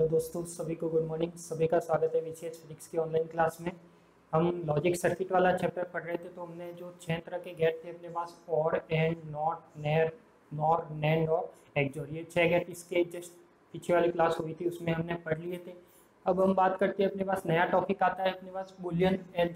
Hello दोस्तों, सभी को गुड मॉर्निंग सभी का स्वागत है विशेष फिजिक्स की ऑनलाइन क्लास में। हम लॉजिक सर्किट वाला चैप्टर पढ़ रहे थे तो हमने जो छह तरह के गेट थे अपने पास और एंड नॉट नेर नॉर नैंड और एक्जोर ये छह गेट इसके जस्ट पीछे वाली क्लास हुई थी, उसमें हमने पढ़ लिए थे। अब हम बात करते हैं अपने पास नया टॉपिक आता है अपने पास बुलियन एल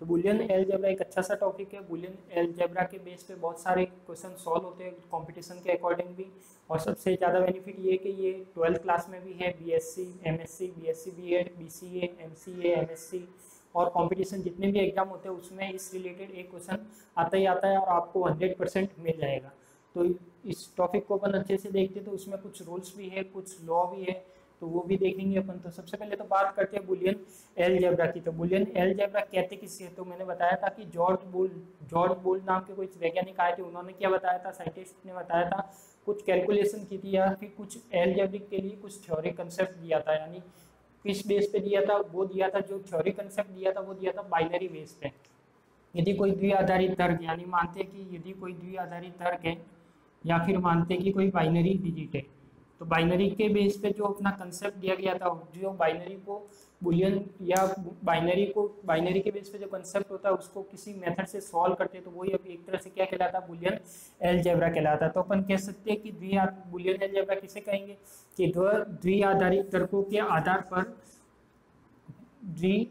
तो बुलियन एल जेब्रा एक अच्छा सा टॉपिक है। बुलियन एल जेब्रा के बेस पे बहुत सारे क्वेश्चन सॉल्व होते हैं कंपटीशन के अकॉर्डिंग भी। और सबसे ज़्यादा बेनिफिट ये कि ये ट्वेल्थ क्लास में भी है। B S C M S C B S C B Ed B C M C M S C और कंपटीशन जितने भी एग्ज़ाम होते हैं, उसमें इस रिलेटेड एक क्वेश्चन आता ही आता है और आपको हंड्रेड मिल जाएगा। तो इस टॉपिक को अपन अच्छे से देखते तो उसमें कुछ रूल्स भी है, कुछ लॉ भी है। तो वो भी देखेंगे अपन। तो सबसे पहले तो बात करते हैं बुलियन एल जेब्रा की। तो बुलियन एल जेब्रा कहते किसी है तो मैंने बताया था कि जॉर्ज बोल जॉर्ज बोल नाम के कोई वैज्ञानिक आए थे, उन्होंने क्या बताया था? साइंटिस्ट ने बताया था, कुछ कैलकुलेशन की थी या फिर कुछ एल जेब्रिक के लिए कुछ थ्योरी कंसेप्ट दिया था, यानी किस बेस पे दिया था? वो दिया था, जो थ्योरी कंसेप्ट दिया था, वो दिया था बाइनरी बेस पे। यदि कोई द्वि आधारित तर्क, यानी मानते कि यदि कोई द्वि आधारित तर्क है, या फिर मानते कि कोई बाइनरी डिजिट है तो बाइनरी के बेस पे जो अपना कंसेप्ट दिया गया था, जो बाइनरी को बुलियन या बाइनरी को बाइनरी के बेस पे जो कंसेप्ट होता है, उसको किसी मेथड से सॉल्व करते तो वही एक तरह से क्या कहलाता है बुलियन एलजेब्रा कहलाता। तो अपन कह सकते हैं कि द्वि बुलियन एलजेब्रा किसे कहेंगे? कि द्वि आधारित तर्कों के आधार पर द्वि,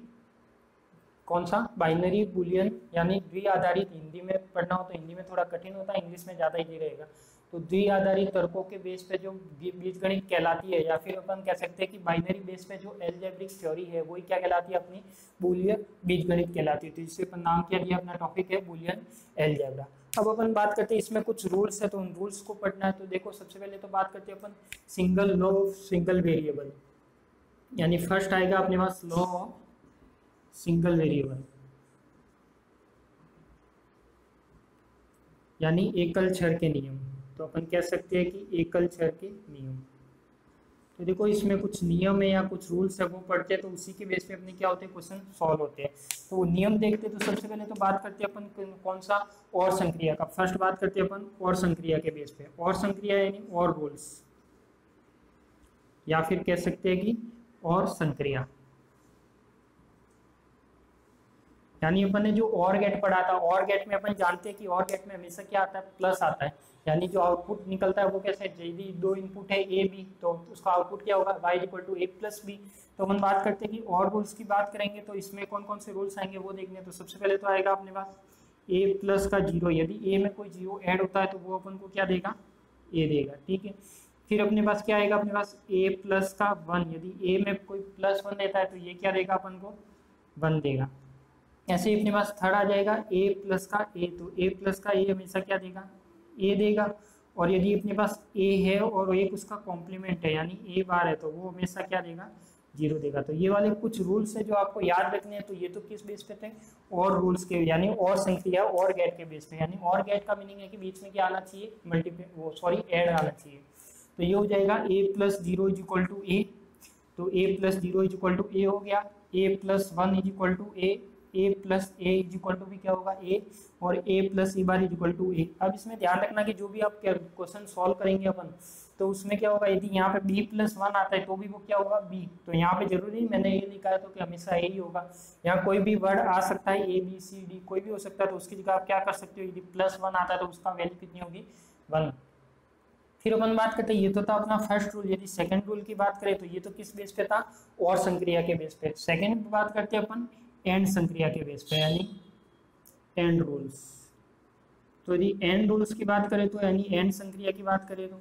कौन सा? बाइनरी बुलियन यानी द्वि आधारित हिंदी में पढ़ना हो तो हिंदी में थोड़ा कठिन होता है, इंग्लिश में ज़्यादा इजी रहेगा। तो द्विआधारित तर्कों के बेस पे जो बीजगणित कहलाती है या फिर अपन कह सकते हैं कि बाइनरी बेस पे जो एल्जेब्रिक थ्योरी है, वही क्या कहलाती है? अपनी बुलियन बीजगणित कहलाती है। तो जिससे अपन नाम क्या दिया अपना टॉपिक है बुलियन एल्जेब्रा अब अपन बात करते हैं इसमें कुछ रूल्स है तो उन रूल्स को पढ़ना है। तो देखो, सबसे पहले तो बात करते हैं अपन single law of single variable यानी फ़र्स्ट आएगा अपने पास लॉ ऑफ़ सिंगल वेरिएबल यानी एकल क्षर के नियम। तो अपन कह सकते हैं कि एकल क्षर के नियम। तो देखो, इसमें कुछ नियम है या कुछ रूल्स है, वो पढ़ते हैं तो उसी के बेस पे अपने क्या होते हैं क्वेश्चन सॉल्व होते हैं। तो नियम देखते हैं तो सबसे पहले तो बात करते हैं अपन कौन सा और संक्रिया का। फ़र्स्ट बात करते हैं अपन और संक्रिया के बेस पे। और संक्रिया यानी और रूल्स या फिर कह सकते हैं कि और संक्रिया। यानी अपन ने जो और गेट पढ़ा था और गेट में अपन जानते हैं कि और गेट में हमेशा क्या आता है प्लस आता है। यानी जो आउटपुट निकलता है वो कैसे यदि दो इनपुट है ए बी तो उसका आउटपुट क्या होगा? Y equal to A plus B तो हम बात करते हैं कि और रूल्स की बात करेंगे तो इसमें कौन कौन से रूल्स आएँगे वो देखने। तो सबसे पहले तो आएगा अपने पास ए प्लस का ज़ीरो यदि ए में कोई ज़ीरो ऐड होता है तो वो अपन को क्या देगा? ए देगा, ठीक है? फिर अपने पास क्या आएगा? अपने पास ए प्लस का वन यदि ए में कोई प्लस वन देता है तो ये क्या देगा अपन को? वन देगा। ऐसे ही अपने पास थर्ड आ जाएगा ए प्लस का ए तो ए प्लस का ए हमेशा क्या देगा? ए देगा और यदि अपने पास ए है और एक उसका कॉम्प्लीमेंट है, यानी ए बार है तो वो हमेशा क्या देगा? ज़ीरो देगा। तो ये वाले कुछ रूल्स है जो आपको याद रखने हैं तो ये तो किस बेस पे थे? और रूल्स के, यानी और संख्या और गेट के बेस पे। यानी और गेट का मीनिंग है कि बीच में क्या आना चाहिए? मल्टीप्ले वो सॉरी एड आना चाहिए। तो ये हो जाएगा A plus zero is equal to A तो A plus zero is equal to A हो गया। A plus one is equal to A A plus A is equal to भी क्या होगा? ए और A plus A bar is equal to A अब इसमें ध्यान रखना कि जो भी आप क्वेश्चन सॉल्व करेंगे अपन तो उसमें क्या होगा? यदि यहाँ पे बी प्लस वन आता है तो भी वो क्या होगा? बी तो यहाँ पे ज़रूरी मैंने ये लिखा है तो कि हमेशा ए ही होगा। यहाँ कोई भी वर्ड आ सकता है ए बी सी डी कोई भी हो सकता है तो उसकी जगह आप क्या कर सकते हो? यदि प्लस वन आता है तो उसका वैल्यू कितनी होगी? वन फिर अपन बात करते हैं, ये तो था अपना फ़र्स्ट रूल यदि सेकंड रूल की बात करें तो ये तो किस बेस पे था? और संक्रिया के बेस पे। सेकंड बात करते हैं अपन एंड संक्रिया के बेस पे, यानी एंड रूल्स तो यदि एंड रूल्स की बात करें तो यानी एंड संक्रिया की बात करें तो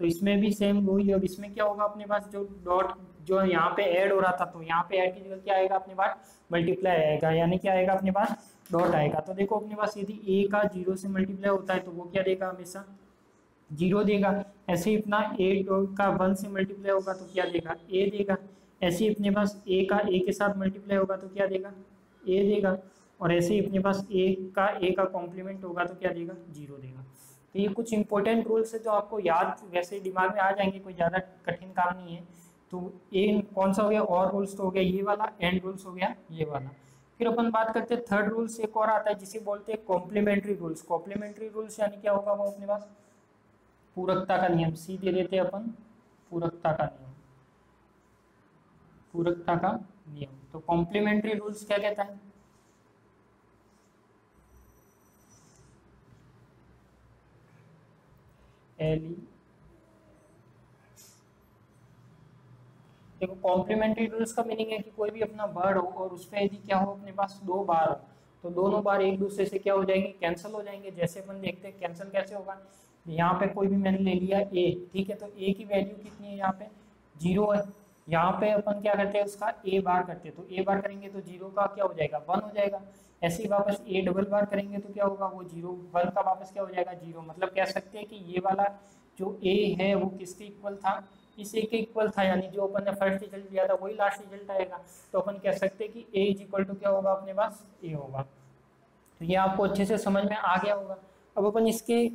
तो इसमें भी सेम वही अब इसमें क्या होगा अपने पास? जो डॉट जो यहाँ पे ऐड हो रहा था तो यहाँ पे ऐड की जगह क्या आएगा अपने पास? मल्टीप्लाई आएगा। यानी क्या आएगा अपने पास? डॉट आएगा। तो देखो अपने पास यदि ए का ज़ीरो से मल्टीप्लाई होता है तो वो क्या देगा हमेशा? ज़ीरो देगा। ऐसे ही अपना ए का वन से मल्टीप्लाई होगा तो क्या देगा? ए देगा। ऐसे ही अपने पास ए का ए के साथ मल्टीप्लाई होगा तो क्या देगा? ए देगा। और ऐसे ही अपने पास ए का ए का कॉम्प्लीमेंट होगा तो क्या देगा? ज़ीरो देगा। तो ये कुछ इंपॉर्टेंट रूल्स है जो आपको याद वैसे दिमाग में आ जाएँगे, कोई ज़्यादा कठिन काम नहीं है। तो ए कौन सा हो गया? और रूल्स तो हो गया ये वाला एंड रूल्स हो गया ये वाला। फिर अपन बात करते हैं थर्ड रूल्स एक और आता है जिसे बोलते हैं कॉम्प्लीमेंट्री रूल्स कॉम्प्लीमेंट्री रूल्स यानी क्या होगा वो अपने पास? पूरकता का नियम। सी दे देते हैं अपन पूरकता का नियम। पूरकता का नियम। तो कॉम्प्लीमेंट्री रूल्स क्या कहता है? एल देखो कॉम्प्लीमेंट्री रूल्स का मीनिंग है कि कोई भी अपना वर्ड हो और उस पर यदि क्या हो, अपने पास दो बार हो तो दोनों बार एक दूसरे से क्या हो जाएँगे? कैंसिल हो जाएँगे। जैसे अपन देखते हैं कैंसिल कैसे होगा? यहाँ पे कोई भी मैंने ले लिया ए ठीक है? तो ए की वैल्यू कितनी है यहाँ पे? ज़ीरो है। यहाँ पे अपन क्या करते हैं, उसका ए बार करते हैं। तो ए बार करेंगे तो ज़ीरो का क्या हो जाएगा? वन हो जाएगा। ऐसे ही वापस ए डबल बार करेंगे तो क्या होगा? वो ज़ीरो वन का वापस क्या हो जाएगा? ज़ीरो मतलब कह सकते हैं कि ये वाला जो ए है, वो किसके इक्वल था? इस ए के इक्वल था, यानी जो अपन ने फ़र्स्ट रिज़ल्ट दिया था, वही लास्ट रिज़ल्ट आएगा। तो अपन कह सकते हैं कि ए इज़ इक्वल टू क्या होगा? अपने पास ए होगा। तो ये आपको अच्छे से समझ में आ गया होगा। अब अपन इसके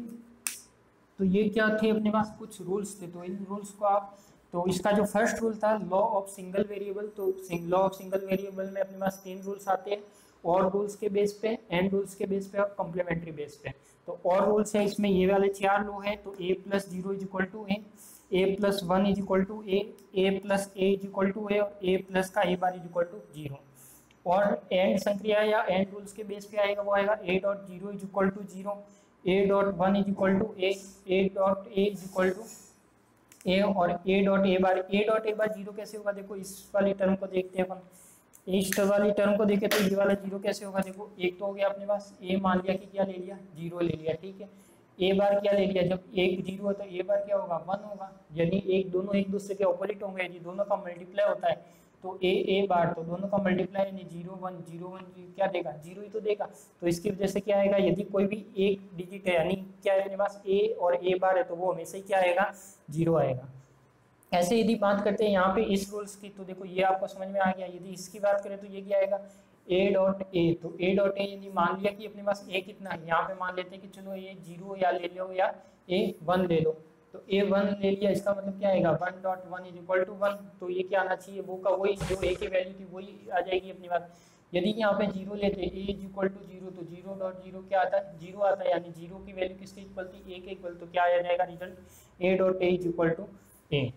तो ये क्या थे? अपने पास कुछ रूल्स थे। तो इन रूल्स को आप तो इसका जो फ़र्स्ट रूल था लॉ ऑफ़ सिंगल वेरिएबल तो लॉ ऑफ़ सिंगल वेरिएबल में अपने पास तीन रूल्स आते हैं। और रूल्स के बेस पे एंड रूल्स के बेस पे और कॉम्प्लीमेंट्री बेस पे। तो और रूल्स है इसमें, ये वाले चार लो है तो A plus zero is equal to A A plus one is equal to A A plus A is equal to A और ए प्लस का A bar is equal to zero और एंड संक्रिया या and rules के base पे आएगा, वो आएगा A dot zero is equal to zero A dot one is equal to A A dot A is equal to A और A dot A bar A dot A bar zero कैसे होगा? देखो, इस वाली टर्म को देखते हैं अपन। इस वाली टर्म को देखे तो ये वाला ज़ीरो कैसे होगा? देखो, एक तो हो गया अपने पास। ए मान लिया कि क्या ले लिया? ज़ीरो ले लिया, ठीक है। ए बार क्या ले लिया? जब एक ज़ीरो है तो ए बार क्या होगा? वन होगा। यानी एक दोनों एक दूसरे के ऑपोजिट होंगे। यदि दोनों का मल्टीप्लाई होता है। तो ए ए बार तो दोनों का मल्टीप्लाई यानी ज़ीरो वन ज़ीरो वन क्या देगा? ज़ीरो ही तो देगा। तो इसकी वजह से क्या आएगा? यदि कोई भी एक डिजिट है, यानी क्या है अपने पास? ए और ए बार है तो वो हमेशा ही क्या आएगा? ज़ीरो आएगा। ऐसे यदि बात करते हैं यहाँ पे इस रूल्स की तो देखो ये आपको समझ में आ गया। यदि इसकी बात करें तो ये क्या आएगा? ए डॉट ए तो ए डॉट ए यदि मान लिया कि अपने पास ए कितना है? यहाँ पे मान लेते हैं कि चलो ये ज़ीरो या ले लो या ए वन ले लो। तो ए वन ले लिया, इसका मतलब क्या आएगा? One dot one is equal to one तो ये क्या आना चाहिए? वो का वही, जो ए की वैल्यू थी, वही आ जाएगी अपनी बात। यदि यहाँ पे ज़ीरो लेते A is equal to zero तो ज़ीरो डॉट ज़ीरो क्या आता? है ज़ीरो आता है यानी ज़ीरो की वैल्यू किसके इक्वल थी? ए के इक्वल तो क्या आ जाएगा result A dot A is equal to A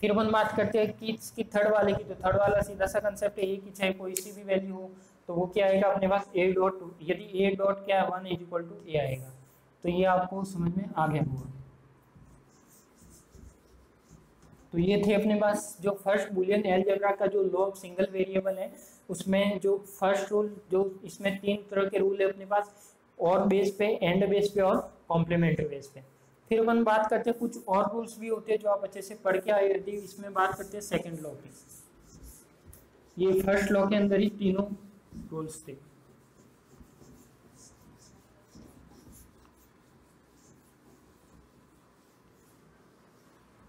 फिर अपन बात करते हैं कि इसकी थर्ड वाले की तो थर्ड वाला सीधा सा कंसेप्ट है ए की चाहे कोई सी भी वैल्यू हो तो वो क्या आएगा अपने पास? ए डॉट यदि ए डॉट क्या है one is equal to A आएगा। तो ये आपको समझ में आ गया होगा। तो ये थे अपने पास जो फ़र्स्ट बुलियन एलजेब्रा का जो लॉ सिंगल वेरिएबल है, उसमें जो फ़र्स्ट रूल जो इसमें तीन तरह के रूल है अपने पास, और बेस पे एंड बेस पे और कॉम्प्लीमेंट्री बेस पे। फिर अपन बात करते हैं, कुछ और रूल्स भी होते हैं जो आप अच्छे से पढ़ के आए यदि इसमें बात करते हैं सेकेंड लॉ की। ये फ़र्स्ट लॉ के अंदर ही तीनों रूल्स थे।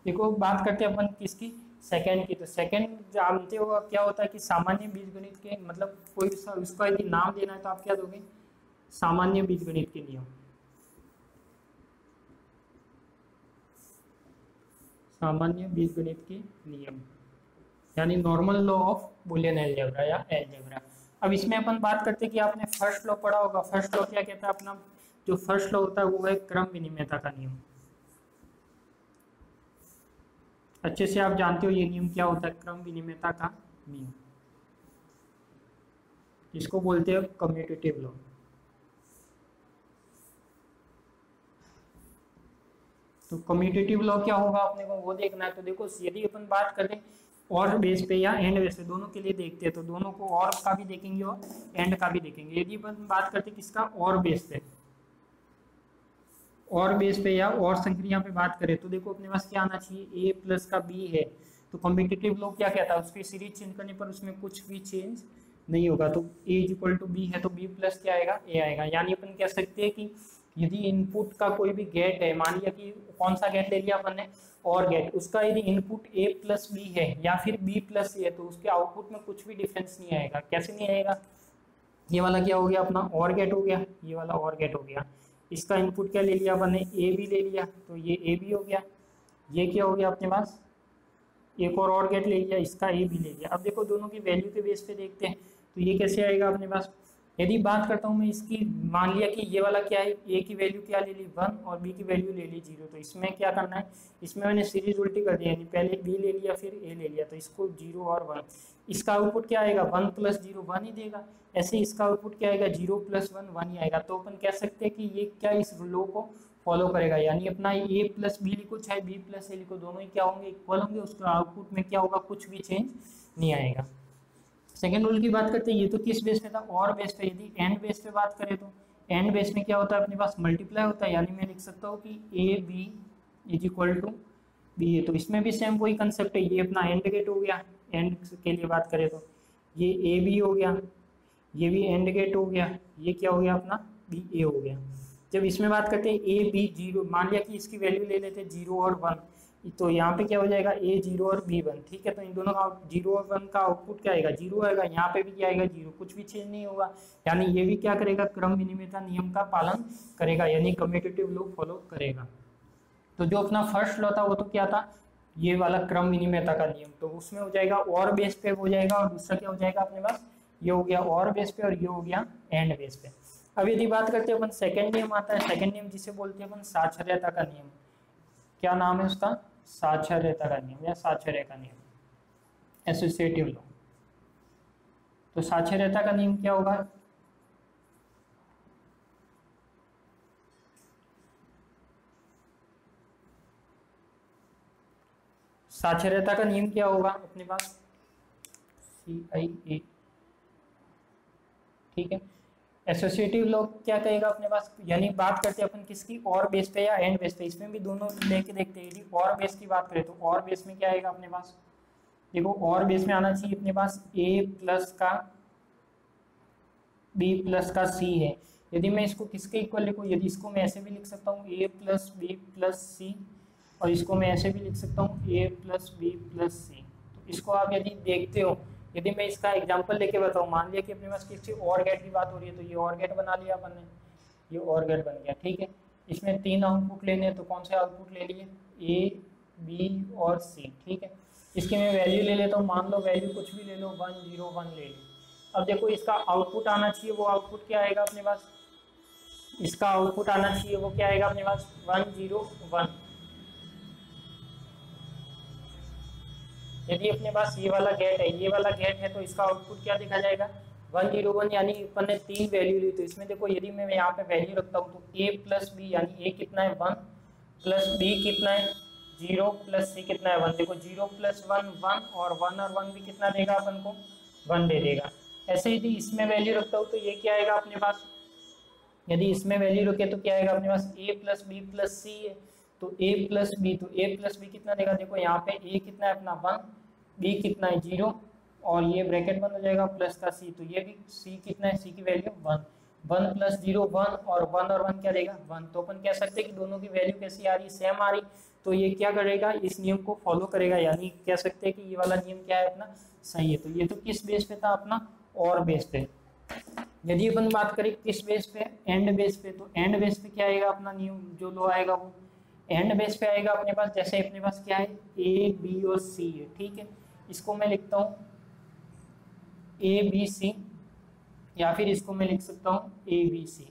देखो, बात करते हैं अपन किसकी? सेकंड की। तो सेकंड जानते हो क्या होता है कि सामान्य बीजगणित के मतलब कोई उसका यदि नाम देना है तो आप क्या दोगे? सामान्य बीजगणित के नियम। सामान्य बीजगणित के नियम। यानी normal law of Boolean algebra या एलजेब्रा अब इसमें अपन बात करते हैं कि आपने फ़र्स्ट लॉ पढ़ा होगा। फ़र्स्ट लॉ क्या कहता है अपना? जो फ़र्स्ट लॉ होता है वो है क्रम विनिमयता का नियम। अच्छे से आप जानते हो ये नियम क्या होता है, क्रम विनिमयता का नियम। इसको बोलते हैं? Commutative law. तो कम्यूटेटिव लॉ क्या होगा अपने को? वो देखना है। तो देखो, यदि अपन बात करें और बेस पे या एंड बेस पे, दोनों के लिए देखते हैं तो दोनों को और का भी देखेंगे और एंड का भी देखेंगे। यदि अपन बात करते किसका? और बेस पे। और बेस पे या और संक्रिया पे बात करें तो देखो अपने पास क्या आना चाहिए? ए प्लस का बी है। तो कॉम्पिटेटिव लोग क्या कहता है? उसकी सीरीज़ चेंज करने पर उसमें कुछ भी चेंज नहीं होगा। तो A is equal to B है तो बी प्लस क्या आएगा? ए आएगा। यानी अपन कह सकते हैं कि यदि इनपुट का कोई भी गेट है, मान लिया कि कौन सा गेट ले लिया अपन ने? और गेट उसका यदि इनपुट ए प्लस बी है या फिर बी प्लस ए है तो उसके आउटपुट में कुछ भी डिफरेंस नहीं आएगा। कैसे नहीं आएगा? ये वाला क्या हो गया? अपना और गेट हो गया। ये वाला और गेट हो गया। इसका इनपुट क्या ले लिया? अपन ने ए भी ले लिया। तो ये ए भी हो गया। ये क्या हो गया अपने पास? एक और और गेट ले लिया। इसका ए भी ले लिया। अब देखो दोनों की वैल्यू के बेस पे देखते हैं। तो ये कैसे आएगा अपने पास? यदि बात करता हूँ मैं इसकी, मान लिया कि ये वाला क्या है? ए की वैल्यू क्या ले ली? वन, और बी की वैल्यू ले ली ज़ीरो तो इसमें क्या करना है? इसमें मैंने सीरीज़ उल्टी कर दी। यानी पहले बी ले लिया, फिर ए ले लिया। तो इसको ज़ीरो और वन इसका आउटपुट क्या आएगा? वन प्लस ज़ीरो वन ही देगा। ऐसे इसका आउटपुट क्या आएगा? ज़ीरो प्लस वन वन ही आएगा। तो अपन कह सकते हैं कि ये क्या इस लो को फॉलो करेगा? यानी अपना ए प्लस बी लिखो, चाहे बी प्लस ए लिखो, दोनों ही क्या होंगे? इक्वल होंगे। उसका आउटपुट में क्या होगा? कुछ भी चेंज नहीं आएगा। सेकेंड रूल की बात करते हैं। ये तो किस बेस पे था? और बेस पे। यदि एंड बेस पे बात करें तो एंड बेस में क्या होता है? अपने पास मल्टीप्लाई होता है। यानी मैं लिख सकता हूँ कि A B is equal to B A तो इसमें भी सेम वही कंसेप्ट है। ये अपना एंड गेट हो गया। एंड के लिए बात करें तो ये ए बी हो गया, ये भी एंड गेट हो गया, ये क्या हो गया अपना? बी ए हो गया। जब इसमें बात करते हैं ए बी ज़ीरो मान लिया कि इसकी वैल्यू ले लेते हैं ज़ीरो और वन तो यहाँ पे क्या हो जाएगा? ए ज़ीरो और बी वन ठीक है? तो इन दोनों का ज़ीरो और वन का आउटपुट क्या आएगा? ज़ीरो आएगा, यहाँ पे भी क्या आएगा? ज़ीरो कुछ भी चेंज नहीं होगा। यानी ये भी क्या करेगा? क्रम विनिमयता नियम का पालन करेगा, यानी कम्यूटेटिव लॉ फॉलो करेगा। तो जो अपना फ़र्स्ट लॉ था, वो तो क्या था? ये वाला क्रम विनिमयता का नियम। तो उसमें हो जाएगा और बेस पे हो जाएगा और दूसरा क्या हो जाएगा अपने पास? ये हो गया और बेस पे और ये हो गया एंड बेस पे। अब यदि बात करते हैं अपन सेकेंड नियम आता है। सेकेंड नियम जिसे बोलते हैं अपन साक्षरता का नियम। क्या नाम है उसका? साक्षरता का नियम या साक्षर्य का नियम? एसोसिएटिव लॉ तो साक्षरता का नियम क्या होगा? साक्षरता का नियम क्या होगा अपने पास? सी आई ए ठीक है। एसोसिएटिव लॉ क्या कहेगा अपने पास? यानी बात करते हैं अपन किसकी? और बेस पे या एंड बेस पे? इसमें भी दोनों लेके देखते हैं। यदि और बेस की बात करें तो और बेस में क्या आएगा अपने पास? देखो और बेस में आना चाहिए अपने पास। ए प्लस का बी प्लस का सी है। यदि मैं इसको किसके इक्वल लिखूँ? यदि इसको मैं ऐसे भी लिख सकता हूँ। A plus B plus C और इसको मैं ऐसे भी लिख सकता हूँ A plus B plus C तो इसको आप यदि देखते हो, यदि मैं इसका एग्ज़ाम्पल लेके बताऊँ, मान लिया कि अपने पास किसी और गेट की बात हो रही है तो ये और गेट बना लिया अपन ने। ये और गेट बन गया, ठीक है? इसमें तीन आउटपुट लेने तो कौन से आउटपुट ले लिए? ए बी और सी ठीक है? इसकी मैं वैल्यू ले लेता हूँ, मान लो वैल्यू कुछ भी ले लो वन ज़ीरो वन ले लो। अब देखो, इसका आउटपुट आना चाहिए, वो आउटपुट क्या आएगा अपने पास? इसका आउटपुट आना चाहिए, वो क्या आएगा अपने पास? वन ज़ीरो वन यदि अपने पास ये वाला गेट है, ये वाला गेट है तो इसका आउटपुट क्या देखा जाएगा? वन ज़ीरो वन यानी अपन ने तीन वैल्यू ली तो इसमें देखो, यदि मैं यहाँ पे वैल्यू रखता हूँ तो ए प्लस बी यानी ए कितना है? वन प्लस बी कितना है? ज़ीरो प्लस सी कितना है? वन देखो ज़ीरो प्लस वन वन और वन और वन भी कितना देगा अपन को? वन दे देगा। ऐसे यदि इसमें वैल्यू रखता हूँ तो ये क्या आएगा अपने पास? यदि इसमें वैल्यू रखे तो क्या आएगा अपने पास? A plus B plus C तो ए प्लस बी तो ए प्लस बी कितना देगा? देखो, यहाँ पे ए कितना है अपना वन बी कितना है ज़ीरो, और ये ब्रैकेट बंद हो जाएगा प्लस का सी तो ये भी सी कितना है? सी की value one. One plus zero, one, और वन और वन क्या देगा? वन। तो अपन कह सकते हैं कि दोनों की वैल्यू कैसी आ रही? सेम आ रही। तो ये क्या करेगा? इस नियम को फॉलो करेगा, यानी कह सकते हैं कि ये वाला नियम क्या है अपना? सही है। तो ये तो किस बेस पे था अपना? और बेस पे। यदि अपन बात करें किस बेस पे? एंड बेस पे। तो एंड बेस पे क्या आएगा अपना नियम? जो लो आएगा वो। एंड बेस पे आएगा अपने पास, जैसे अपने पास क्या है? ए बी और सी है, ठीक है? इसको मैं लिखता हूँ। ए बी सी या फिर इसको मैं लिख सकता हूँ ए बी सी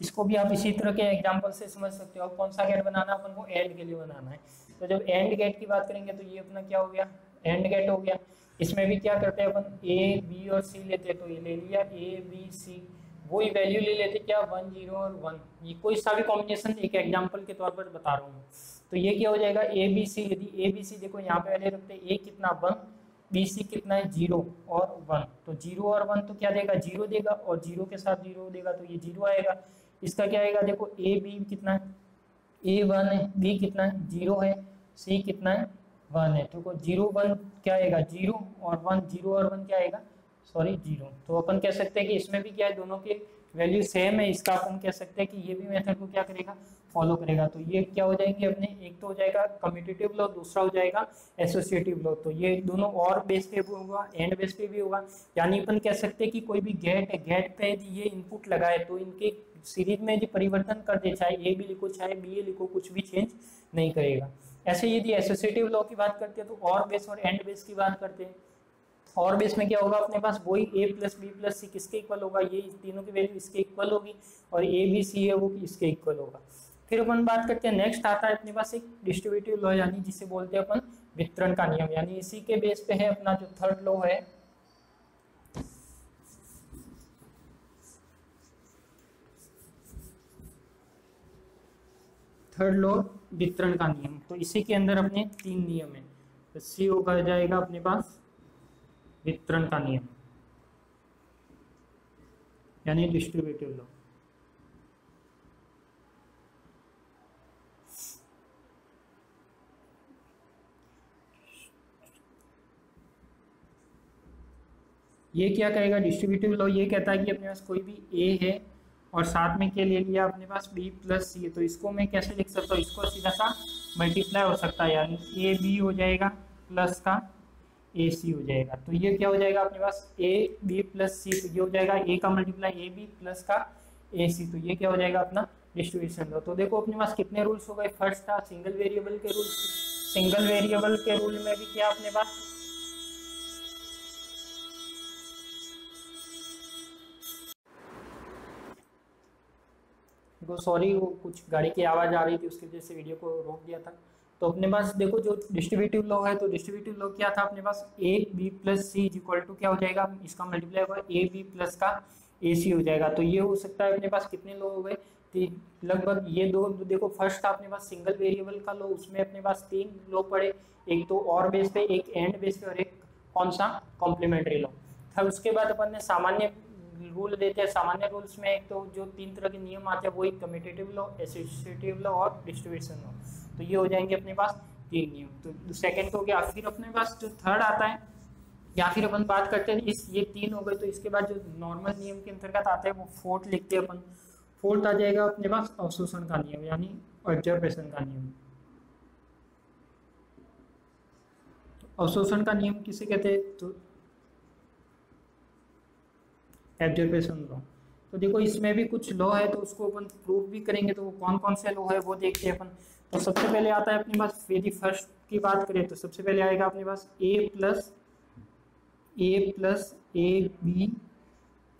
इसको भी आप इसी तरह के एग्ज़ाम्पल से समझ सकते हो। कौन सा गेट बनाना अपन को एंड के लिए बनाना है। तो जब एंड गेट की बात करेंगे तो ये अपना क्या हो गया? एंड गेट हो गया। इसमें भी क्या करते हैं अपन? ए बी और सी लेते हैं। तो ये ले लिया ए बी सी वही वैल्यू ले लेते क्या? वन ज़ीरो और वन ये कोई सा भी कॉम्बिनेशन एक एग्ज़ाम्पल के तौर पर बता रहा हूँ। तो ये क्या हो जाएगा? ए बी सी यदि ए बी सी देखो यहाँ पे वैल्यू रखते ए कितना वन बी सी कितना है? ज़ीरो और वन तो ज़ीरो और वन तो क्या देगा? ज़ीरो देगा और ज़ीरो के साथ ज़ीरो देगा तो ये ज़ीरो आएगा। इसका क्या आएगा? देखो ए बी कितना है? ए वन है बी कितना है? ज़ीरो है सी कितना है? वन है। तो ज़ीरो वन क्या आएगा? ज़ीरो और वन ज़ीरो और वन क्या आएगा? सॉरी ज़ीरो तो अपन कह सकते हैं कि इसमें भी क्या है, दोनों के वैल्यू सेम है, इसका अपन कह सकते हैं कि ये भी मेथड को क्या करेगा? फॉलो करेगा। तो ये क्या हो जाएँगे अपने? एक तो हो जाएगा कम्यूटेटिव लॉ दूसरा हो जाएगा एसोसिएटिव लॉ तो ये दोनों और बेस पे भी होगा एंड बेस पे भी होगा। यानी अपन कह सकते हैं कि कोई भी गेट है गेट पे यदि ये इनपुट लगाए तो इनके सीरीज़ में यदि परिवर्तन कर दे, चाहे ए भी लिखो, चाहे बी ए लिखो, कुछ भी चेंज नहीं करेगा। ऐसे यदि एसोसिएटिव लॉ की बात करते हैं तो और बेस और एंड बेस की बात करते हैं। और बेस में क्या होगा? अपने पास वही A plus B plus C किसके इक्वल होगा? ये तीनों की वैल्यू इसके इक्वल होगी और ए बी सी है वो इसके इक्वल होगा? फिर अपन बात करते हैं नेक्स्ट आता है अपने पास एक डिस्ट्रीब्यूटिव लॉ यानी जिसे बोलते हैं अपन वितरण का नियम। यानी इसी के बेस पे है अपना जो थर्ड लॉ है। थर्ड लॉ वितरण का नियम। तो इसी के अंदर अपने तीन नियम है। तो सी होगा, जाएगा अपने पास वितरण का नियम। यानी डिस्ट्रीब्यूटिव लॉ ये क्या कहेगा? डिस्ट्रीब्यूटिव लॉ ये कहता है कि अपने पास कोई भी ए है और साथ में क्या ले लिया अपने पास बी प्लस सी है। तो इसको मैं कैसे लिख सकता हूँ? इसको सीधा सा मल्टीप्लाई हो सकता है। यानी ए बी हो जाएगा प्लस का। ए सी हो जाएगा। तो ये क्या हो जाएगा अपने पास? ए बी प्लस सी तो ये हो जाएगा। ए का मल्टीप्लाई ए बी प्लस का ए सी तो ये क्या हो जाएगा अपना? डिस्ट्रीब्यूशन तो देखो अपने पास कितने रूल्स हो गए। फ़र्स्ट था सिंगल वेरिएबल के रूल सिंगल वेरिएबल के रूल में भी क्या अपने पास? सॉरी वो कुछ गाड़ी की आवाज़ आ रही थी, उसकी वजह से वीडियो को रोक दिया था। तो अपने पास देखो जो डिस्ट्रीब्यूटिव लॉ है तो डिस्ट्रीब्यूटिव लॉ क्या था? अपने पास A B plus C is equal to क्या हो जाएगा? इसका मल्टीप्लाई होगा ए बी प्लस का ए सी हो जाएगा। तो ये हो सकता है अपने पास कितने लॉ हो गए? लगभग ये दो देखो फ़र्स्ट था अपने पास सिंगल वेरिएबल का लॉ उसमें अपने पास तीन लॉ पड़े। एक तो और बेस पे एक एंड बेस पे और एक कौन सा? कॉम्प्लीमेंट्री लॉ था उसके बाद अपन ने सामान्य रूल देते हैं। सामान्य रूल्स में एक तो जो तीन तरह के नियम आते हैं, वो एक कम्यूटेटिव लॉ एसोसिएटिव लॉ और डिस्ट्रीब्यूशन लॉ तो ये हो जाएँगे अपने पास तीन नियम। तो सेकंड हो गया, फिर अपने पास जो थर्ड आता है, या फिर अपन बात करते हैं, इस, ये तीन हो गए तो इसके बाद जो नॉर्मल नियम के अंतर्गत आते हैं, वो फोर्थ लिखते हैं अपन। फोर्थ आ जाएगा अपने पास अवशोषण का नियम, यानी ऑब्जर्वेशन का नियम। अवशोषण का नियम किसे कहते हैं? तो एब्जर्वेशन लॉ तो देखो, इसमें भी कुछ लॉ है तो उसको अपन प्रूव भी करेंगे तो कौन कौन से लॉ है, वो देखते हैं अपन। तो सबसे पहले आता है अपने पास, यदि फ़र्स्ट की बात करें तो सबसे पहले आएगा अपने पास A plus A plus A B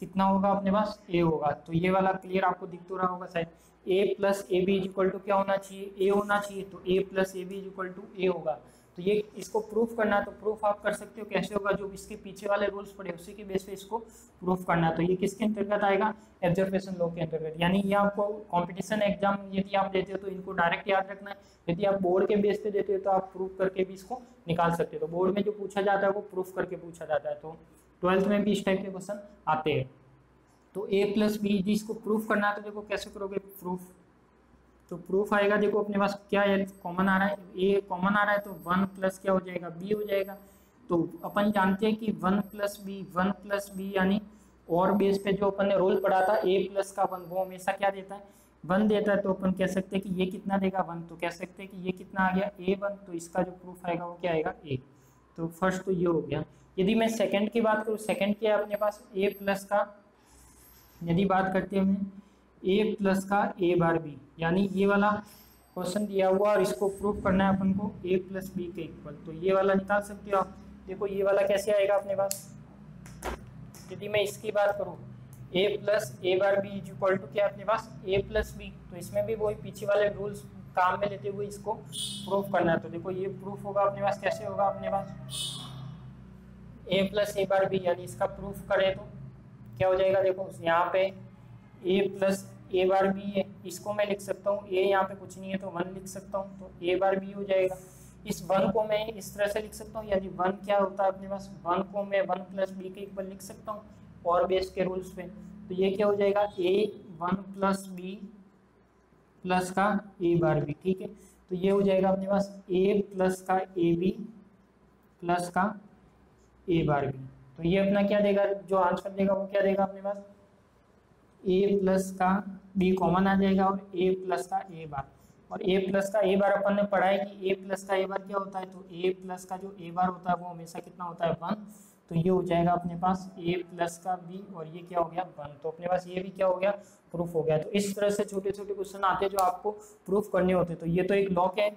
कितना होगा अपने पास? ए होगा। तो ये वाला क्लियर आपको दिख तो रहा होगा शायद। A plus A B is equal to क्या होना चाहिए? ए होना चाहिए तो A plus A B is equal to A होगा। तो ये इसको प्रूफ करना तो प्रूफ आप कर सकते हो, कैसे होगा, जो इसके पीछे वाले रूल्स पड़े, उसी के बेस पे इसको प्रूफ करना। तो ये किसके अंतर्गत आएगा? एब्जर्वेशन लॉ के अंतर्गत। यानी ये आपको कंपटीशन एग्ज़ाम यदि आप देते हो तो इनको डायरेक्ट याद रखना है। यदि आप बोर्ड के बेस पे देते हो तो आप प्रूफ करके भी इसको निकाल सकते हो। तो बोर्ड में जो पूछा जाता है, वो प्रूफ करके पूछा जाता है। तो ट्वेल्थ में भी इस टाइप के क्वेश्चन आते हैं। तो ए प्लस बी जिसको प्रूफ करना है तो देखो कैसे करोगे? प्रूफ तो प्रूफ आएगा, देखो अपने पास क्या कॉमन आ रहा है। ए कॉमन आ रहा है तो वन प्लस क्या हो जाएगा? बी हो जाएगा। तो अपन जानते हैं कि one plus B one plus B यानी और बेस पे जो अपन ने रोल पढ़ा था ए प्लस का वन वो हमेशा क्या देता है? वन देता है। तो अपन कह सकते हैं कि ये कितना देगा? वन तो कह सकते हैं कि ये कितना आ गया? ए वन तो इसका जो प्रूफ आएगा वो क्या आएगा? ए तो फ़र्स्ट तो ये हो गया। यदि मैं सेकंड की बात करूँ सेकंड क्या है अपने पास? ए प्लस का। यदि बात करते हैं ए प्लस का ए बार बी यानी ये वाला क्वेश्चन दिया हुआ और इसको प्रूव करना है अपन को ए प्लस बी के इक्वल तो ये वाला निकाल सकते हो आप। देखो ये वाला कैसे आएगा अपने पास। यदि मैं इसकी बात करूँ A plus A bar B is equal to क्या अपने पास? ए प्लस बी तो इसमें भी वही पीछे वाले रूल्स काम में लेते हुए इसको प्रूफ करना है। तो देखो ये प्रूफ होगा अपने पास, कैसे होगा अपने पास? A plus A bar B यानी इसका प्रूफ करें तो क्या हो जाएगा? देखो यहाँ पे ए प्लस ए बार बी है, इसको मैं लिख सकता हूँ ए यहाँ पे कुछ नहीं है तो वन लिख सकता हूँ तो ए बार बी हो जाएगा। इस वन को मैं इस तरह से लिख सकता हूँ, यानी वन क्या होता है अपने पास? वन को मैं वन प्लस बी के इक्वल लिख सकता हूँ, और बेस के रूल्स पे। तो ये क्या हो जाएगा? A one plus B plus का ए बार बी ठीक है? तो ये हो जाएगा अपने पास ए प्लस का ए बी प्लस का ए बार बी तो ये अपना क्या देगा? जो आंसर देगा वो क्या देगा अपने पास? ए प्लस का बी कॉमन आ जाएगा और ए प्लस का ए बार और ए प्लस का ए बार अपन ने पढ़ा है कि ए प्लस का ए बार क्या होता है? तो ए प्लस का जो ए बार होता है, वो हमेशा कितना होता है? वन। तो ये हो जाएगा अपने पास ए प्लस का बी और ये क्या हो गया? वन। तो अपने पास ये भी क्या हो गया? प्रूफ हो गया। तो इस तरह से छोटे छोटे क्वेश्चन आते हैं जो आपको प्रूफ करने होते हैं। तो ये तो एक लॉ के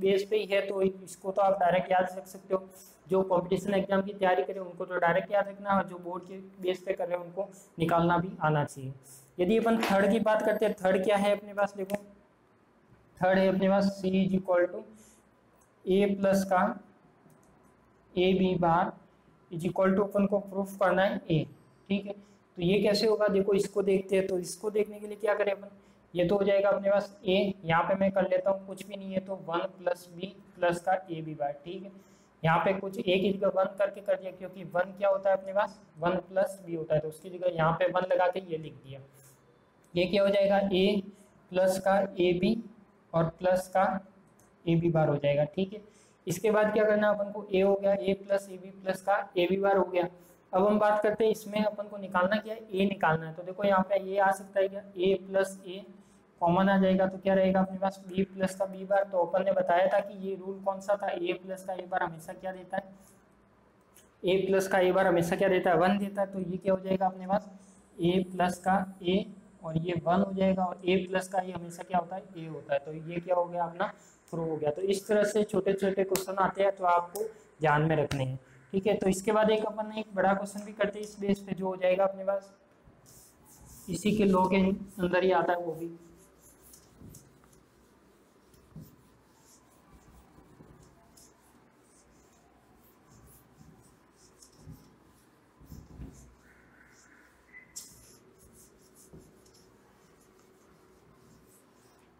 बेस पे ही है तो इसको तो आप डायरेक्ट याद रख सकते हो। जो कंपटीशन एग्ज़ाम की तैयारी करें, उनको तो डायरेक्ट याद रखना और जो बोर्ड के बेस पे कर रहे हैं, उनको निकालना भी आना चाहिए। यदि अपन थर्ड की बात करते हैं थर्ड क्या है अपने पास? देखो थर्ड है अपने पास C is equal to A plus का A B bar is equal to अपन को प्रूफ करना है ए ठीक है? तो ये कैसे होगा? देखो, इसको देखते हैं तो इसको देखने के लिए क्या करें अपन? ये तो हो जाएगा अपने पास ए यहाँ पे मैं कर लेता हूँ, कुछ भी नहीं है तो वन प्लस बी प्लस का ए बी बार ठीक है? यहाँ पे कुछ एक जगह वन करके कर दिया, क्योंकि वन क्या होता है अपने पास? वन प्लस बी होता है तो उसकी जगह यहाँ पे वन लगा के ये लिख दिया। ये क्या हो जाएगा? ए प्लस का ए बी और प्लस का ए बी बार हो जाएगा, ठीक है? इसके बाद क्या करना अपन को ए हो गया A plus A B plus का ए बी बार हो गया। अब हम बात करते हैं इसमें अपन को निकालना क्या है? ए निकालना है। तो देखो यहाँ पे ये आ सकता है क्या? ए प्लस ए कॉमन आ जाएगा तो क्या रहेगा? अपने पास बी प्लस का बी बार तो अपन ने बताया था कि ये रूल कौन सा था? ए प्लस का ए बार हमेशा क्या देता है? ए प्लस का ए बार हमेशा क्या देता है? वन देता है तो ये क्या हो जाएगा अपने पास? ए प्लस का ए और ये वन हो जाएगा और ए प्लस का ये हमेशा क्या होता है? ए होता है। तो ये क्या हो गया अपना? प्रूव हो गया। तो इस तरह से छोटे छोटे क्वेश्चन आते हैं तो आपको ध्यान में रखने हैं। ठीक है तो इसके बाद एक अपन एक बड़ा क्वेश्चन भी करते हैं इस बेस पे, जो हो जाएगा अपने पास। इसी के लोग के अंदर ही आता है वो भी।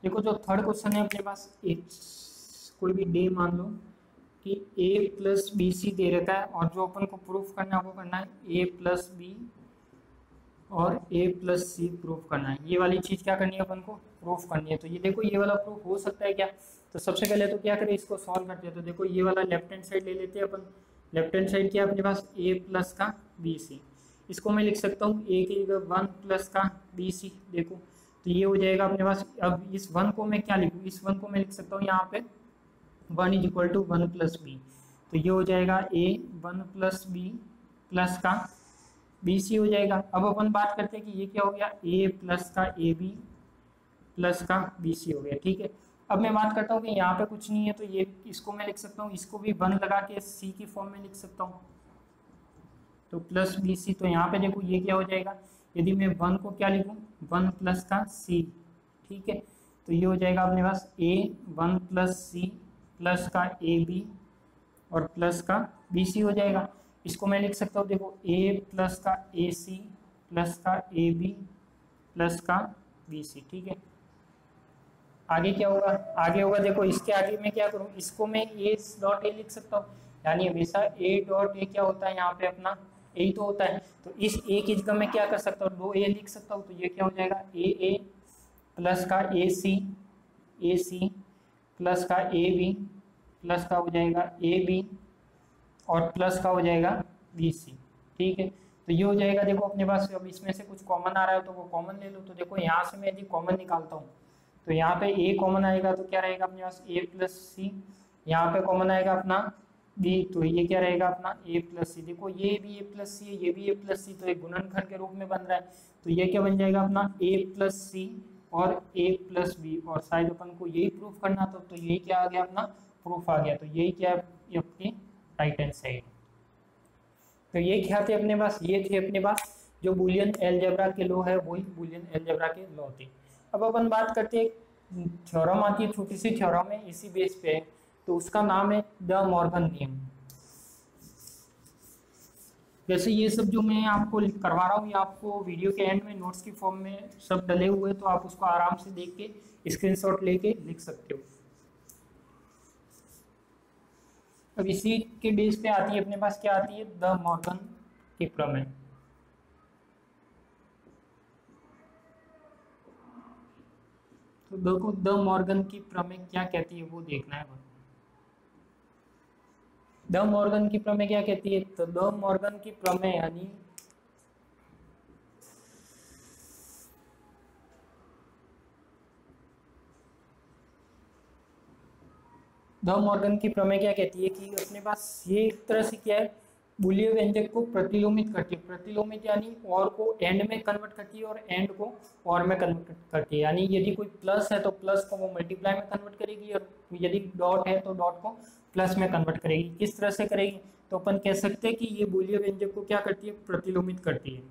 देखो जो थर्ड क्वेश्चन है अपने पास, एक कोई भी डे मान लो कि a प्लस बी सी दे रखा है और जो अपन को प्रूफ करना है, वो करना है ए प्लस बी और ए प्लस सी प्रूफ करना है। ये वाली चीज़ क्या करनी है अपन को? प्रूफ करनी है। तो ये देखो, ये वाला प्रूफ हो सकता है क्या? तो सबसे पहले तो क्या करें, इसको सॉल्व करते हैं। तो देखो, ये वाला लेफ़्ट हैंड साइड ले लेते हैं अपन। लेफ़्ट हैंड साइड क्या अपने पास? A प्लस का बी सी इसको मैं लिख सकता हूँ ए की जगह वन प्लस का बी सी देखो तो ये हो जाएगा अपने पास। अब इस वन को मैं क्या लिखूँ? इस वन को मैं लिख सकता हूँ यहाँ पे one is equal to one plus B तो ये हो जाएगा A one plus B plus का। बी सी हो जाएगा। अब अपन बात करते हैं कि ये क्या हो गया? ए प्लस का ए बी प्लस का बी सी हो गया। ठीक है? अब मैं बात करता हूँ कि यहाँ पे कुछ नहीं है तो ये इसको मैं लिख सकता हूँ। इसको भी वन लगा के सी की फॉर्म में लिख सकता हूँ। तो प्लस बी सी तो यहाँ पे देखो ये क्या हो जाएगा? यदि मैं वन को क्या लिखूँ? वन प्लस का सी ठीक है? तो ये हो जाएगा अपने पास A one plus C plus का ए बी और प्लस का बी सी हो जाएगा। इसको मैं लिख सकता हूँ, देखो ए प्लस का ए सी प्लस का ए बी प्लस का बी सी ठीक है? आगे क्या होगा? आगे होगा, देखो, इसके आगे मैं क्या करूँ? इसको मैं ए डॉट ए लिख सकता हूँ। यानी हमेशा ए डॉट ए क्या होता है यहाँ पे अपना? ए तो होता है तो इस ए की जगह मैं क्या कर सकता हूँ? दो ए लिख सकता हूँ तो ये क्या हो जाएगा? ए ए प्लस का ए सी ए सी प्लस का ए बी प्लस का हो जाएगा ए बी और प्लस का हो जाएगा बी सी ठीक है? तो ये हो जाएगा, देखो अपने पास अब इसमें से कुछ कॉमन आ रहा है तो वो कॉमन ले लो। तो देखो यहाँ से मैं यदि कॉमन निकालता हूँ तो यहाँ पे ए कॉमन आएगा तो क्या रहेगा अपने पास? ए प्लस सी यहाँ पे कॉमन आएगा अपना बी तो ये क्या रहेगा अपना? ए प्लस सी देखो, ये भी ए प्लस सी है, ये भी ए प्लस सी तो एक गुणनखंड के रूप में बन रहा है। तो ये क्या बन जाएगा अपना? ए प्लस सी और ए प्लस बी और शायद अपन को यही प्रूफ करना था तो यही क्या आ गया अपना? प्रूफ आ गया। तो यही क्या है अपनी राइट हैंड साइड तो ये क्या थे अपने पास? ये थे अपने पास जो बुलियन एलजेब्रा के लो है, वही बुलियन एलजेब्रा के लो थे। अब अपन बात करते हैं थ्योरम आती है, छोटी सी थ्योरम है इसी बेस पे। तो उसका नाम है द मॉर्गन नियम जैसे ये सब जो मैं आपको करवा रहा हूँ, ये आपको वीडियो के एंड में नोट्स की फॉर्म में सब डले हुए तो आप उसको आराम से देख के स्क्रीनशॉट लेके लिख सकते हो। अब इसी के बेस पे आती है, अपने पास क्या आती है? द मॉर्गन की प्रमेय। तो देखो, द मॉर्गन की प्रमेय क्या कहती है वो देखना है द मॉर्गन की प्रमेय क्या कहती है? तो द मॉर्गन की प्रमेय यानी द मॉर्गन की प्रमेय क्या कहती है कि अपने पास ये एक तरह से क्या है? बुलिय व्यंजक को प्रतिलोमित करती है। प्रतिलोमित यानी और को एंड में कन्वर्ट करती है और एंड को और में कन्वर्ट करती है। यानी यदि कोई प्लस है तो प्लस को वो मल्टीप्लाई में कन्वर्ट करेगी और यदि डॉट है तो डॉट को प्लस में कन्वर्ट करेगी। किस तरह से करेगी तो अपन कह सकते हैं कि ये बोलिया व्यंजक को क्या करती है? प्रतिलोमित करती है।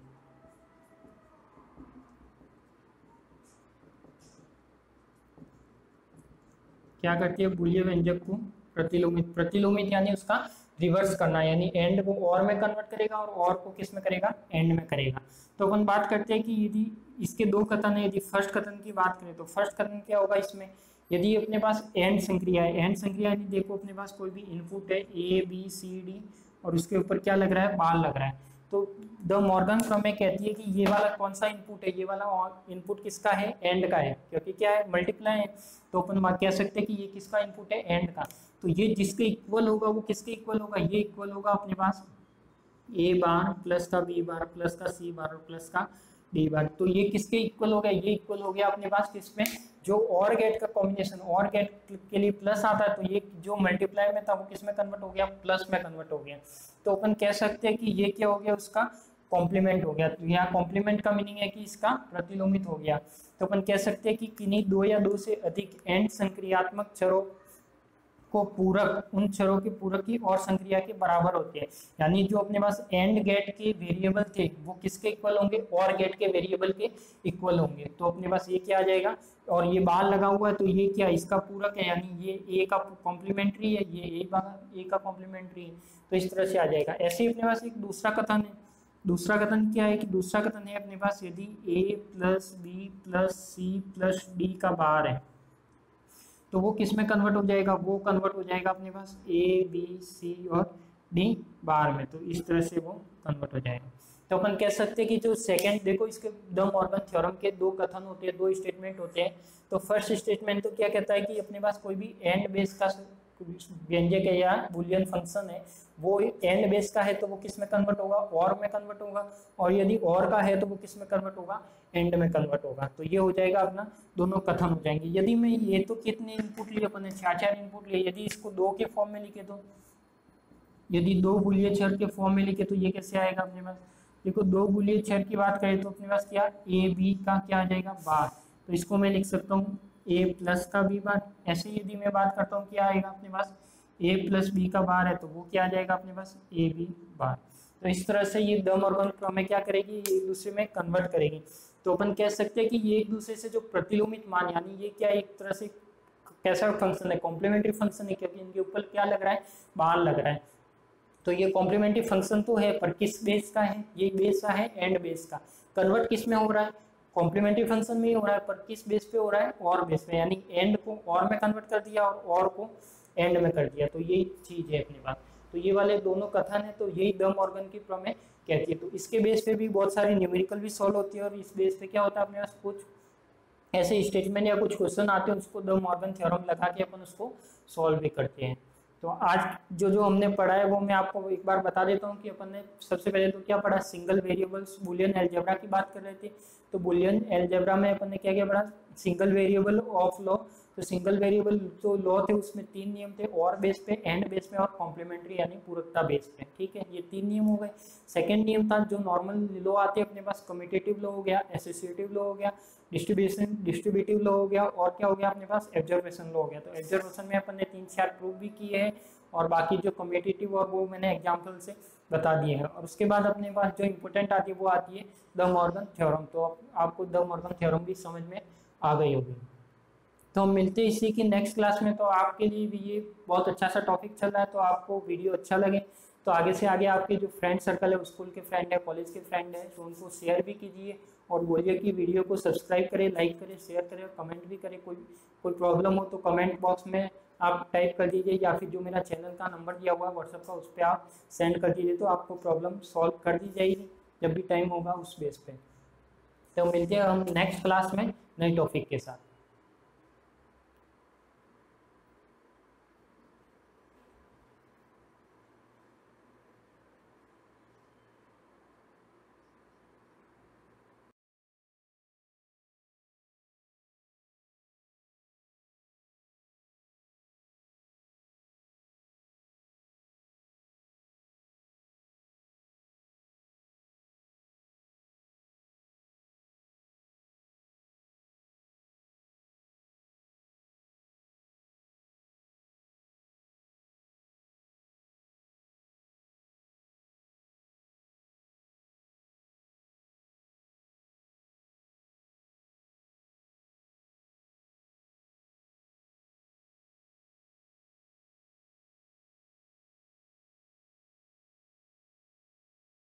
क्या करती है? बुलिय व्यंजक को प्रतिलोमित प्रतिलोमित यानी उसका रिवर्स करना, यानी एंड को और में कन्वर्ट करेगा और और को किसमें करेगा? एंड में करेगा। तो अपन बात करते हैं कि यदि इसके दो कथन है, यदि फ़र्स्ट कथन की बात करें तो फ़र्स्ट कथन क्या होगा इसमें? यदि अपने पास एंड संक्रिया है एंड संक्रिया यदि देखो अपने पास कोई भी इनपुट है ए बी सी डी और उसके ऊपर क्या लग रहा है? बाल लग रहा है। तो द मॉर्गन प्रमेय कहती है कि ये वाला कौन सा इनपुट है? ये वाला इनपुट किसका है? एंड का है। क्योंकि क्या है? मल्टीप्लाई है। तो अपन कह सकते हैं कि ये किसका इनपुट है? एंड का। तो ये जिसके इक्वल होगा, वो किसके इक्वल होगा? ये इक्वल होगा अपने पास ए बार प्लस का बी बार प्लस का सी बार और प्लस का डी बार तो ये किसके इक्वल हो गया? ये इक्वल हो गया अपने पास किसमें? जो और गेट का कॉम्बिनेशन और गेट के लिए प्लस आता है तो ये जो मल्टीप्लाई में था, वो किसमें कन्वर्ट हो गया? प्लस में कन्वर्ट हो गया। तो अपन कह सकते हैं कि ये क्या हो गया? उसका कॉम्प्लीमेंट हो गया। तो यहाँ कॉम्प्लीमेंट का मीनिंग है कि इसका प्रतिलोमित हो गया। तो अपन कह सकते हैं कि किन्हीं दो या दो से अधिक एंड संक्रियात्मक चरों को पूरक, उन चरों के पूरक की और संक्रिया के बराबर होते हैं। यानी जो अपने पास एंड गेट के वेरिएबल थे, वो किसके इक्वल होंगे? और गेट के वेरिएबल के इक्वल होंगे। तो अपने पास ये क्या आ जाएगा? और ये बाल लगा हुआ है तो ये क्या इसका पूरक है, यानी ये ए का कॉम्प्लीमेंट्री है, ये ए ए का कॉम्प्लीमेंट्री है। तो इस तरह से आ जाएगा। ऐसे ही अपने पास एक दूसरा कथन है। दूसरा कथन क्या है कि दूसरा कथन है, अपने पास यदि A plus B plus C plus D का बार है तो वो किसमें कन्वर्ट हो जाएगा? वो कन्वर्ट हो जाएगा अपने पास ए बी सी और डी बार में। तो इस तरह से वो कन्वर्ट हो जाएगा। तो अपन कह सकते हैं कि जो सेकंड देखो इसके द मॉर्गन थ्योरम के दो कथन होते हैं, दो स्टेटमेंट होते हैं। तो फ़र्स्ट स्टेटमेंट तो क्या कहता है कि अपने पास कोई भी एंड बेस का व्यंजक है या बुलियन फ़ंक्शन है, वो एंड बेस का है तो वो किसमें कन्वर्ट होगा? और में कन्वर्ट होगा। और यदि और का है तो वो किसमें कन्वर्ट होगा? एंड में कन्वर्ट होगा। तो ये हो जाएगा अपना, दोनों कथन हो जाएँगे। यदि मैं ये तो कितने इनपुट लिए, अपने चार चार इनपुट लिए, यदि इसको दो के फॉर्म में लिखे तो? यदि दो बुलिय छर के फॉर्म में लिखे तो ये कैसे आएगा अपने पास? देखो, दो बुलिय छर की बात करें तो अपने पास क्या? ए बी का क्या आ जाएगा? बार। तो इसको मैं लिख सकता हूँ ए प्लस का बी बार। ऐसे यदि मैं बात करता हूँ, क्या आएगा अपने पास? ए प्लस बी का बार है तो वो क्या आ जाएगा अपने पास? A B bar. तो इस तरह से ये दम और क्रम में क्या करेगी? एक दूसरे में कन्वर्ट करेगी। तो अपन कह सकते हैं कि ये एक दूसरे से जो प्रतिलोमित मान, यानी ये क्या एक तरह से कैसा फ़ंक्शन है? कॉम्प्लीमेंट्री फ़ंक्शन है, क्योंकि इनके ऊपर क्या लग रहा है? बार लग रहा है। तो ये कॉम्प्लीमेंट्री फ़ंक्शन तो है, पर किस बेस का है? ये बेस का है एंड बेस का। कन्वर्ट किसमें हो रहा है? कॉम्प्लीमेंट्री फ़ंक्शन में ही हो रहा है, पर किस बेस पे हो रहा है? और बेस पे, यानी एंड को और में कन्वर्ट कर दिया और और को एंड में कर दिया। तो यही चीज़ है अपने पास। तो ये वाले दोनों कथन है तो यही दम ऑर्गन की प्रमेय कहती है। तो इसके बेस पे भी बहुत सारी न्यूमेरिकल भी सॉल्व होती है और इस बेस पे क्या होता है अपने पास कुछ ऐसे स्टेटमेंट या कुछ क्वेश्चन आते हैं, उसको द मॉर्गन थ्योरम लगा के अपन उसको सॉल्व भी करते हैं। तो आज जो जो हमने पढ़ा है, वो मैं आपको एक बार बता देता हूँ कि अपन ने सबसे पहले तो क्या पढ़ा? सिंगल वेरिएबल्स बुलियन एल्जेब्रा की बात कर रहे थे। तो बुलियन एल्जेब्रा में अपन ने क्या क्या पढ़ा? सिंगल वेरिएबल ऑफ़ लॉ तो सिंगल वेरिएबल जो लॉ थे, उसमें तीन नियम थे, और बेस पे एंड बेस पे और कॉम्प्लीमेंट्री यानी पूरकता बेस पे। ठीक है? ये तीन नियम हो गए। सेकंड नियम था, जो नॉर्मल लॉ आते हैं अपने पास कम्यूटेटिव लॉ हो गया एसोसिएटिव लॉ हो गया डिस्ट्रीब्यूशन डिस्ट्रीब्यूटिव लॉ हो गया, और क्या हो गया अपने पास? एब्जर्वेशन लॉ हो गया। तो एब्जर्वेशन में अपन ने तीन चार प्रूफ भी किए हैं। और बाकी जो कम्यूटेटिव और वो मैंने एग्ज़ाम्पल से बता दिए हैं। और उसके बाद अपने पास जो इंपॉर्टेंट आती है, वो आती है द मॉर्गन थ्योरम तो आपको द मॉर्गन थ्योरम भी समझ में आ गई होगी। तो हम मिलते हैं इसी की नेक्स्ट क्लास में। तो आपके लिए भी ये बहुत अच्छा सा टॉपिक चल रहा है। तो आपको वीडियो अच्छा लगे तो आगे से आगे आपके जो फ्रेंड सर्कल है स्कूल के फ्रेंड है कॉलेज के फ्रेंड है तो उनको शेयर भी कीजिए और बोलिए कि वीडियो को सब्सक्राइब करें लाइक करें शेयर करें और कमेंट भी करें। कोई कोई प्रॉब्लम हो तो कमेंट बॉक्स में आप टाइप कर दीजिए या फिर जो मेरा चैनल का नंबर दिया हुआ है व्हाट्सएप का, उस पर आप सेंड कर दीजिए तो आपको प्रॉब्लम सॉल्व कर दी जाएगी, जब भी टाइम होगा उस बेस पे। तो मिलते हैं हम नेक्स्ट क्लास में नए टॉपिक के साथ।